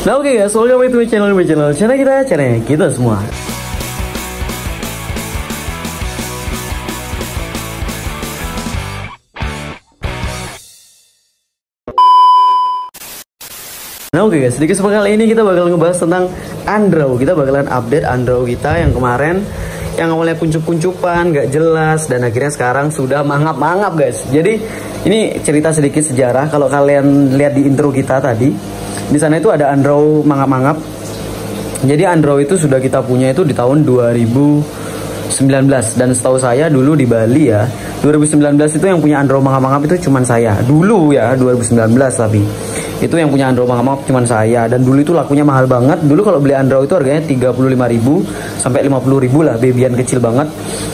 Nah oke okay guys, welcome back to channel, my channel, channel kita, channel kita semua. Nah oke okay guys, di kesempatan kali ini kita bakal ngebahas tentang Androw Kita bakalan update Androw kita yang kemarin Yang awalnya kuncup-kuncupan, gak jelas Dan akhirnya sekarang sudah mangap-mangap guys. Jadi ini cerita sedikit sejarah. Kalau kalian lihat di intro kita tadi di sana itu ada Androw mangap-mangap. Jadi Androw itu sudah kita punya itu di tahun 2019 dan setahu saya dulu di Bali ya 2019 itu yang punya Androw mangap-mangap itu cuma saya. Dulu ya 2019 tapi. Itu yang punya Android mangap cuma saya. Dan dulu itu lakunya mahal banget. Dulu kalau beli Android itu harganya 35.000 sampai 50.000 lah babyan kecil banget.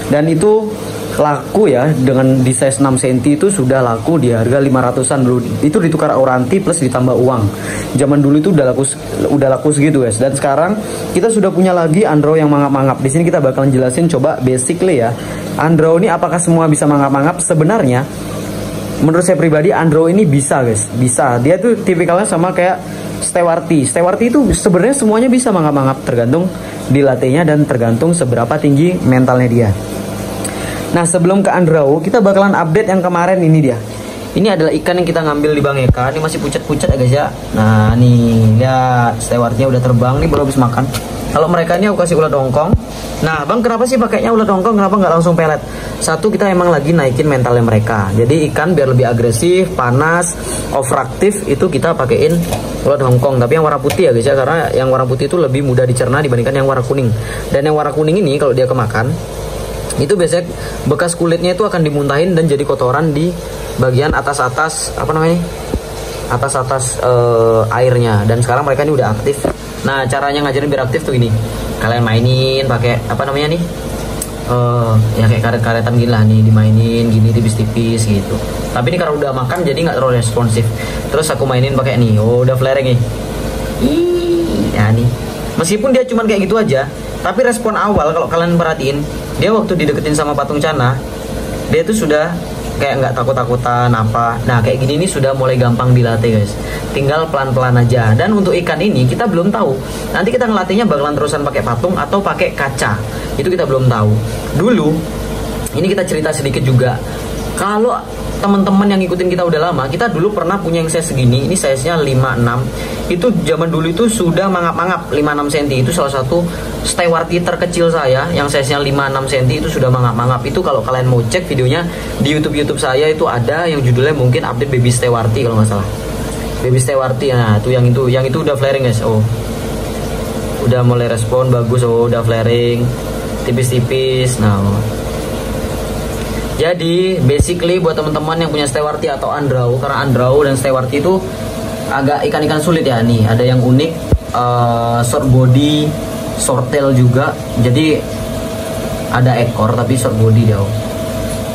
Dan itu laku ya dengan di size 6 cm itu sudah laku di harga 500-an dulu. Itu ditukar oranti plus ditambah uang. Zaman dulu itu udah laku udah laku segitu guys. Dan sekarang kita sudah punya lagi Android yang mangap-mangap. Di sini kita bakalan jelasin coba basically ya. Android ini apakah semua bisa mangap-mangap? Sebenarnya menurut saya pribadi Android ini bisa guys. Bisa. Dia tuh tipikalnya sama kayak Stewarti. Stewarti itu sebenarnya semuanya bisa mangap-mangap tergantung dilatihnya dan tergantung seberapa tinggi mentalnya dia Nah sebelum ke Andrau kita bakalan update yang kemarin ini dia. Ini adalah ikan yang kita ngambil di Bang Eka. Ini masih pucat-pucat ya guys ya. Nah nih lihat stewardnya udah terbang nih baru habis makan. Kalau mereka ini aku kasih ulat hongkong Nah bang kenapa sih pakainya ulat hongkong kenapa nggak langsung pelet? Satu kita emang lagi naikin mentalnya mereka. Jadi ikan biar lebih agresif, panas, overaktif Itu kita pakaiin ulat hongkong Tapi yang warna putih ya guys ya. Karena yang warna putih itu lebih mudah dicerna dibandingkan yang warna kuning. Dan yang warna kuning ini kalau dia kemakan itu biasanya bekas kulitnya itu akan dimuntahin dan jadi kotoran di bagian atas-atas apa namanya? Atas-atas uh, airnya. Dan sekarang mereka ini udah aktif. Nah caranya ngajarin biar aktif tuh ini kalian mainin pakai apa namanya nih? Uh, ya kayak karet-karetan gini nih dimainin gini tipis-tipis gitu. Tapi ini karena udah makan jadi nggak terlalu responsif. Terus aku mainin pakai nih oh udah flaring nih. Ih, ya nih. Meskipun dia cuma kayak gitu aja tapi respon awal kalau kalian perhatiin dia waktu dideketin sama patung cana dia tuh sudah kayak nggak takut-takutan apa. Nah kayak gini ini sudah mulai gampang dilatih guys. Tinggal pelan-pelan aja. Dan untuk ikan ini kita belum tahu. Nanti kita ngelatihnya bakalan terusan pakai patung atau pakai kaca. Itu kita belum tahu. Dulu ini kita cerita sedikit juga kalau teman-teman yang ngikutin kita udah lama, kita dulu pernah punya yang size segini, ini size-nya 56. Itu zaman dulu itu sudah mangap-mangap 56 cm. Itu salah satu stewarty terkecil saya yang size-nya 56 cm itu sudah mangap-mangap. Itu kalau kalian mau cek videonya di YouTube-YouTube saya itu ada yang judulnya mungkin update baby stewarty kalau nggak salah. Baby stewarty nah itu yang itu, yang itu udah flaring guys. Oh. Udah mulai respon bagus, oh udah flaring tipis-tipis. Nah, oh. Jadi basically buat teman-teman yang punya stewarty atau andrau karena andrau dan stewarty itu agak ikan-ikan sulit ya nih. Ada yang unik uh, short body, short tail juga. Jadi ada ekor tapi short body dia.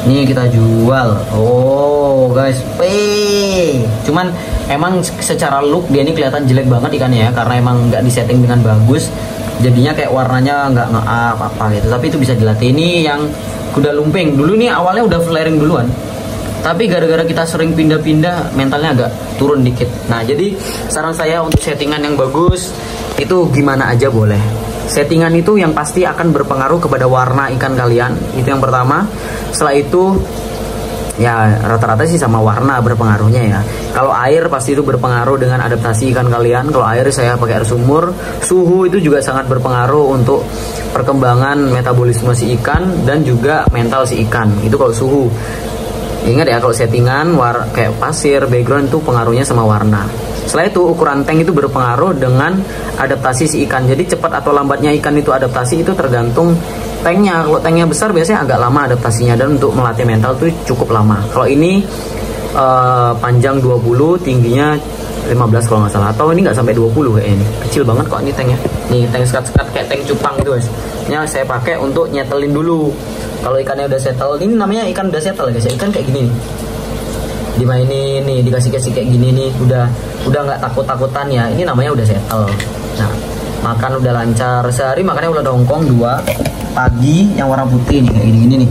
Ini kita jual. Oh guys, pay. Cuman emang secara look dia ini kelihatan jelek banget ikannya ya karena emang nggak disetting dengan bagus. Jadinya kayak warnanya nggak nge-up apa gitu. Tapi itu bisa dilatih. Ini yang kuda lumping. Dulu nih awalnya udah flaring duluan. Tapi gara-gara kita sering pindah-pindah mentalnya agak turun dikit. Nah jadi saran saya untuk settingan yang bagus itu gimana aja boleh. Settingan itu yang pasti akan berpengaruh kepada warna ikan kalian. Itu yang pertama. Setelah itu ya rata-rata sih sama warna berpengaruhnya ya. Kalau air pasti itu berpengaruh dengan adaptasi ikan kalian. Kalau air saya pakai air sumur. Suhu itu juga sangat berpengaruh untuk perkembangan metabolisme si ikan dan juga mental si ikan. Itu kalau suhu. Ingat ya kalau settingan war kayak pasir background itu pengaruhnya sama warna. Setelah itu ukuran tank itu berpengaruh dengan adaptasi si ikan. Jadi cepat atau lambatnya ikan itu adaptasi itu tergantung tanknya. Kalau tanknya besar biasanya agak lama adaptasinya. Dan untuk melatih mental itu cukup lama. Kalau ini uh, panjang 20 tingginya 15 kalau nggak salah. Atau ini nggak sampai 20 kayak ini kecil banget kok ini tanknya. Nih tank sekat-sekat kayak tank cupang gitu guys. Ini saya pakai untuk nyetelin dulu. Kalau ikannya udah settle ini namanya ikan udah settle guys. Ikan kayak gini nih. Dimainin nih dikasih kasih kayak gini nih. Udah udah nggak takut takutan ya. Ini namanya udah settle. Nah makan udah lancar. Sehari makannya udah dongkong dua. Pagi yang warna putih nih kayak gini gini nih.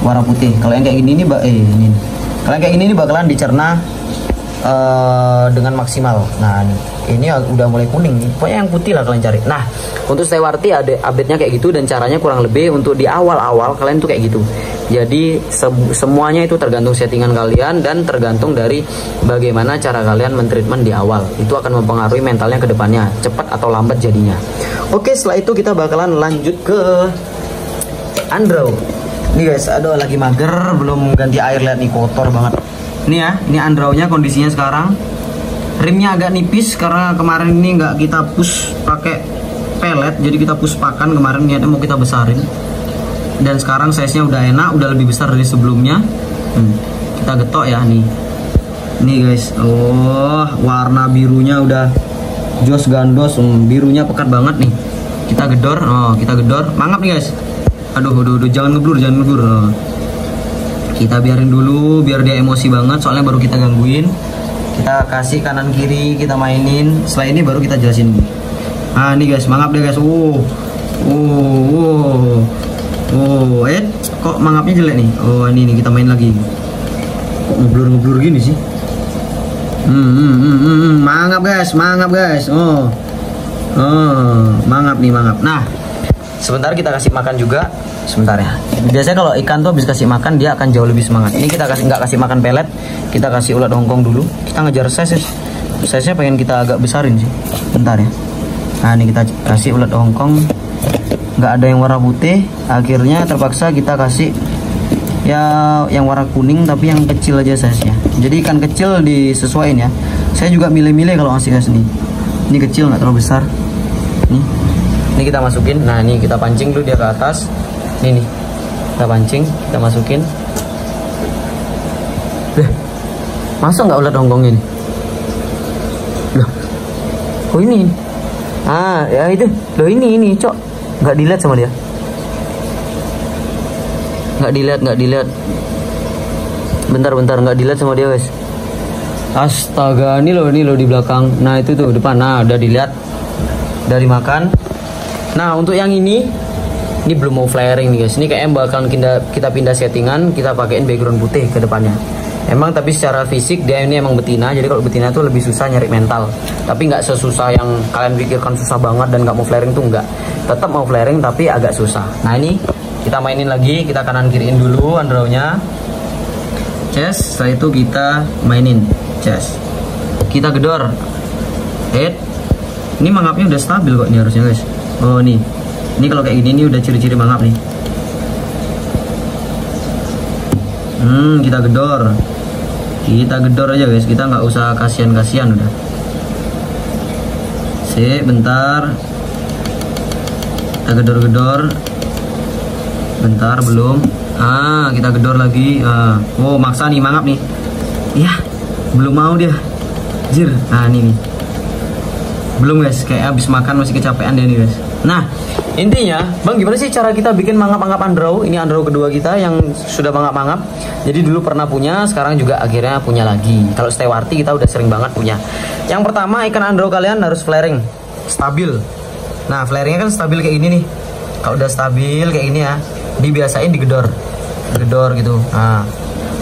Warna putih. Kalau yang kayak gini nih eh ini nih. kalau yang kayak gini nih bakalan dicerna uh, dengan maksimal. Nah nih ini udah mulai kuning nih. Pokoknya yang putih lah kalian cari. Nah untuk Stewarti ada update-nya kayak gitu dan caranya kurang lebih untuk di awal-awal kalian tuh kayak gitu jadi se semuanya itu tergantung settingan kalian dan tergantung dari bagaimana cara kalian mentreatment di awal. Itu akan mempengaruhi mentalnya ke depannya cepat atau lambat jadinya. Oke setelah itu kita bakalan lanjut ke Andro ini guys aduh lagi mager belum ganti air lihat nih kotor banget. Ini ya ini Andro-nya kondisinya sekarang. Rimnya agak nipis karena kemarin ini nggak kita push pakai pelet jadi kita push pakan kemarin niatnya mau kita besarin dan sekarang size nya udah enak udah lebih besar dari sebelumnya. Hmm, kita getok ya nih. Nih guys. Oh warna birunya udah jos gandos. Hmm, birunya pekat banget nih. Kita gedor oh kita gedor. Mangap nih guys. Aduh aduh, aduh jangan ngeblur jangan ngeblur. Oh. kita biarin dulu biar dia emosi banget soalnya baru kita gangguin. Kita kasih kanan kiri kita mainin. Setelah ini baru kita jelasin. Nah ini guys. Mangap deh guys. Uh uh uh oh eh kok mangapnya jelek nih? Oh ini nih kita main lagi. Kok ngeblur ngeblur gini sih? Hmm, hmm, hmm, hmm, hmm. mangap guys. Mangap guys. Oh. Oh mangap nih mangap. Nah sebentar kita kasih makan juga. Sebentar ya. Biasanya kalau ikan tuh habis kasih makan dia akan jauh lebih semangat. Ini kita kasih nggak kasih makan pelet. Kita kasih ulat hongkong dulu. Kita ngejar size size nya pengen kita agak besarin sih. Bentar ya. Nah ini kita kasih ulat hongkong nggak ada yang warna putih akhirnya terpaksa kita kasih ya yang warna kuning tapi yang kecil aja size nya jadi ikan kecil disesuaikan ya. Saya juga milih-milih kalau ngasih guys nih ini kecil nggak terlalu besar. Nih. Ini kita masukin. Nah ini kita pancing dulu dia ke atas. Ini nih. Kita pancing kita masukin. Loh, masuk nggak ulat hongkong ini? Loh. Oh ini? Ah ya itu. Loh ini ini cok nggak dilihat sama dia? Nggak dilihat nggak dilihat. Bentar bentar nggak dilihat sama dia guys. Astaga ini loh ini loh di belakang. Nah itu tuh depan. Nah udah dilihat. Dari makan. Nah untuk yang ini ini belum mau flaring nih guys. Ini kayaknya bakal kita kita pindah settingan, kita pakein background putih ke depannya. Emang tapi secara fisik dia ini emang betina, jadi kalau betina tuh lebih susah nyari mental. Tapi nggak sesusah yang kalian pikirkan susah banget dan nggak mau flaring tuh nggak. Tetap mau flaring tapi agak susah. Nah ini kita mainin lagi, kita kanan kiriin dulu andrownya. Chest, setelah itu kita mainin chest. Kita gedor. Head. Ini mangapnya udah stabil kok ini harusnya guys oh nih ini kalau kayak gini nih udah ciri-ciri mangap nih hmm kita gedor. Kita gedor aja guys. Kita nggak usah kasihan-kasihan udah. Sih bentar. Kita gedor-gedor. Bentar belum. Ah kita gedor lagi. Ah. oh maksa nih mangap nih. Ya belum mau dia. Jir. Nah ini nih. Belum guys. Kayak habis makan masih kecapean dia nih guys. Nah, intinya, Bang gimana sih cara kita bikin mangap-mangap androw? Ini androw kedua kita yang sudah mangap-mangap. Jadi dulu pernah punya, sekarang juga akhirnya punya lagi. Kalau Stewarti kita udah sering banget punya. Yang pertama, ikan androw kalian harus flaring, stabil. Nah, flaringnya kan stabil kayak ini nih. Kalau udah stabil kayak ini ya, dibiasain digedor. Gedor gitu. Nah,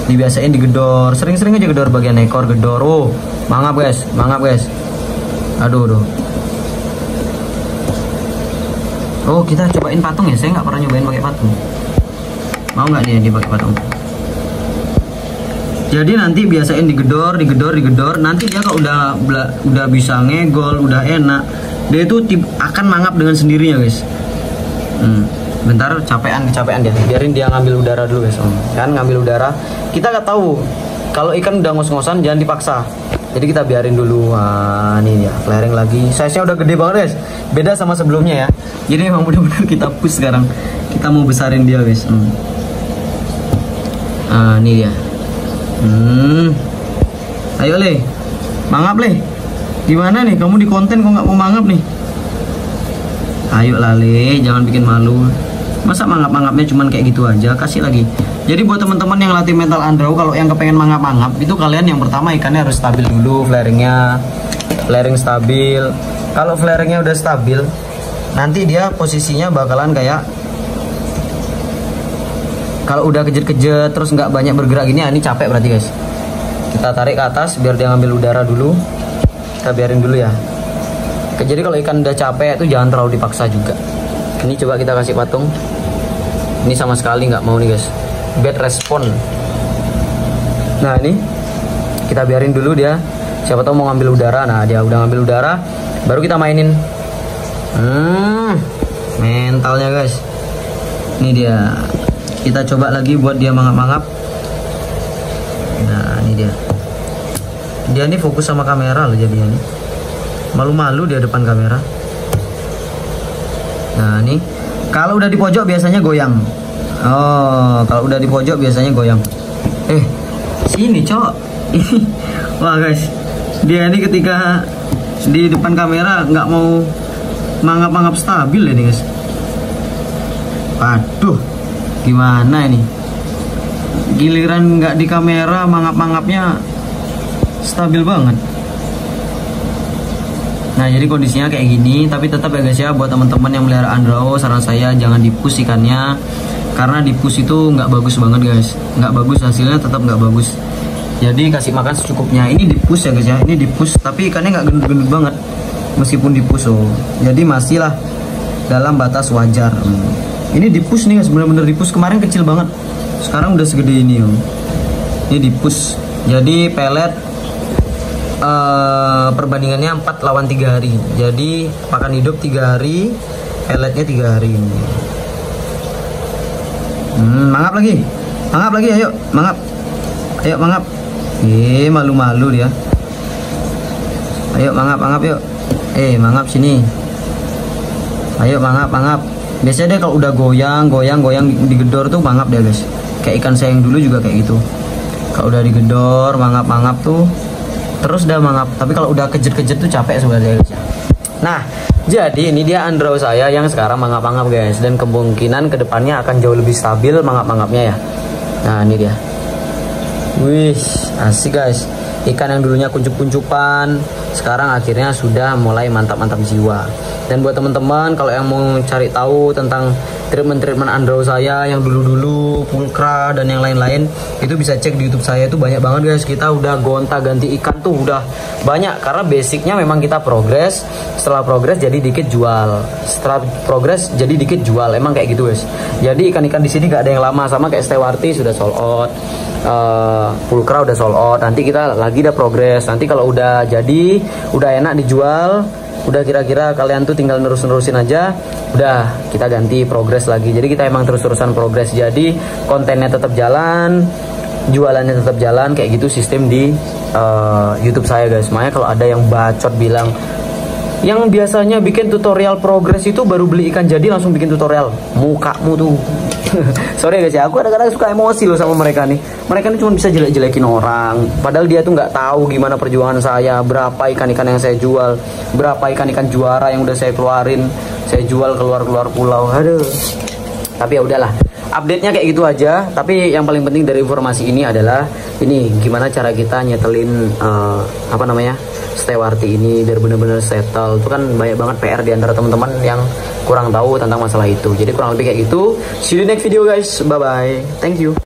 dibiasain digedor. Sering-sering aja gedor bagian ekor, gedor. Oh, mangap guys, mangap guys. Aduh, aduh. Oh kita cobain patung ya, saya nggak pernah nyobain pakai patung. Mau nggak nih pakai patung? Jadi nanti biasain digedor, digedor, digedor. Nanti dia kalau udah udah bisa ngegol, udah enak, dia itu akan mangap dengan sendirinya guys. Hmm. Bentar capean kecapean dia. Biarin dia ngambil udara dulu guys. Kan ngambil udara. Kita nggak tahu kalau ikan udah ngos-ngosan jangan dipaksa jadi kita biarin dulu nah, ini ya flaring lagi. Size nya udah gede banget guys. Beda sama sebelumnya ya. Jadi memang benar-benar kita push sekarang. Kita mau besarin dia guys. Hmm. ah ini dia. Hmm. Ayo le. Mangap le. Gimana nih? Kamu di konten kok nggak mau mangap nih? Ayo lale jangan bikin malu. Masa mangap-mangapnya cuman kayak gitu aja? Kasih lagi jadi buat teman-teman yang latih mental andro kalau yang kepengen mangap-mangap itu kalian yang pertama ikannya harus stabil dulu flaringnya flaring stabil. Kalau flaringnya udah stabil nanti dia posisinya bakalan kayak kalau udah kejet-kejet terus nggak banyak bergerak gini ini capek berarti guys. Kita tarik ke atas biar dia ngambil udara dulu. Kita biarin dulu ya. Jadi kalau ikan udah capek itu jangan terlalu dipaksa juga. Ini coba kita kasih patung. Ini sama sekali nggak mau nih guys bad respon. Nah ini kita biarin dulu dia. Siapa tahu mau ngambil udara. Nah dia udah ngambil udara baru kita mainin. Hmm mentalnya guys. Ini dia. Kita coba lagi buat dia mangap-mangap. Nah ini dia. Dia ini fokus sama kamera loh jadinya nih. Malu-malu dia depan kamera. Nah ini kalau udah di pojok biasanya goyang oh kalau udah di pojok biasanya goyang. Eh sini cok. Wah guys. Dia ini ketika di depan kamera nggak mau mangap-mangap stabil ini guys. Waduh, gimana ini? Giliran nggak di kamera, mangap-mangapnya stabil banget. Nah, jadi kondisinya kayak gini, tapi tetap ya guys ya buat teman-teman yang melihara andrao, saran saya jangan dipus ikannya karena dipus itu nggak bagus banget guys, nggak bagus hasilnya tetap nggak bagus. Jadi kasih makan secukupnya. Ini dipus ya guys ya, ini dipus, tapi ikannya nggak gendut-gendut banget meskipun dipus oh. Jadi masih lah dalam batas wajar. Hmm. Ini dipus nih guys bener-bener dipus kemarin kecil banget. Sekarang udah segede ini om ini dipus jadi pelet uh, perbandingannya 4 lawan 3 hari. Jadi pakan hidup 3 hari peletnya 3 hari. ini hmm, mangap lagi. Mangap lagi ayo mangap. Ayo mangap. Eh malu-malu dia. Ayo mangap mangap yuk. Eh mangap sini. Ayo mangap mangap. Biasanya dia kalau udah goyang goyang goyang digedor tuh mangap dia guys. Kayak ikan sayang dulu juga kayak gitu. Kalau udah digedor mangap mangap tuh terus udah mangap. Tapi kalau udah kejet-kejet tuh capek sebenarnya guys nah jadi ini dia andro saya yang sekarang mangap-mangap guys. Dan kemungkinan ke depannya akan jauh lebih stabil mangap-mangapnya ya. Nah ini dia. Wih asik guys. Ikan yang dulunya kuncup-kuncupan sekarang akhirnya sudah mulai mantap-mantap jiwa dan buat teman-teman kalau yang mau cari tahu tentang treatment-treatment andro saya yang dulu-dulu pulkra dan yang lain-lain itu bisa cek di YouTube saya. Itu banyak banget guys. Kita udah gonta ganti ikan tuh udah banyak. Karena basicnya memang kita progres. Setelah progres jadi dikit jual. Setelah progres jadi dikit jual. Emang kayak gitu guys. Jadi ikan-ikan di sini gak ada yang lama. Sama kayak Stewarti sudah sold out. Uh, pulkra udah sold out. Nanti kita lagi udah progres. Nanti kalau udah jadi udah enak dijual udah kira-kira kalian tuh tinggal nerus-nerusin aja. Udah kita ganti progres lagi. Jadi kita emang terus-terusan progres. Jadi kontennya tetap jalan jualannya tetap jalan kayak gitu sistem di uh, YouTube saya guys. Makanya kalau ada yang bacot bilang yang biasanya bikin tutorial progres itu baru beli ikan jadi langsung bikin tutorial. Mukamu tuh sorry guys ya aku kadang-kadang suka emosi loh sama mereka nih. Mereka ini cuma bisa jelek-jelekin orang. Padahal dia tuh nggak tahu gimana perjuangan saya berapa ikan-ikan yang saya jual berapa ikan-ikan juara yang udah saya keluarin saya jual keluar-keluar pulau. Aduh tapi ya udahlah. Update-nya kayak gitu aja. Tapi yang paling penting dari informasi ini adalah ini gimana cara kita nyetelin uh, apa namanya Stewarti ini biar bener-bener settle. Itu kan banyak banget PR di antara teman-teman yang kurang tahu tentang masalah itu. Jadi kurang lebih kayak gitu. See you next video guys. Bye bye thank you